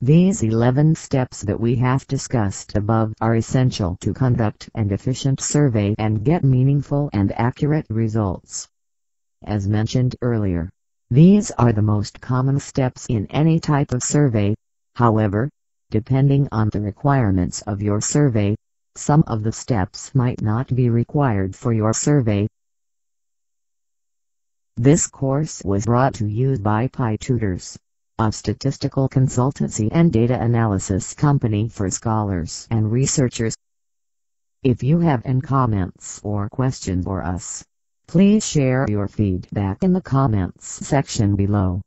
These 11 steps that we have discussed above are essential to conduct an efficient survey and get meaningful and accurate results. As mentioned earlier, these are the most common steps in any type of survey, however, depending on the requirements of your survey, some of the steps might not be required for your survey. This course was brought to you by PIE Tutors a statistical consultancy and data analysis company for scholars and researchers. If you have any comments or questions for us, please share your feedback in the comments section below.